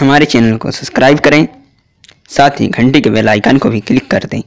हमारे चैनल को सब्सक्राइब करें, साथ ही घंटी के बेल आइकन को भी क्लिक कर दें।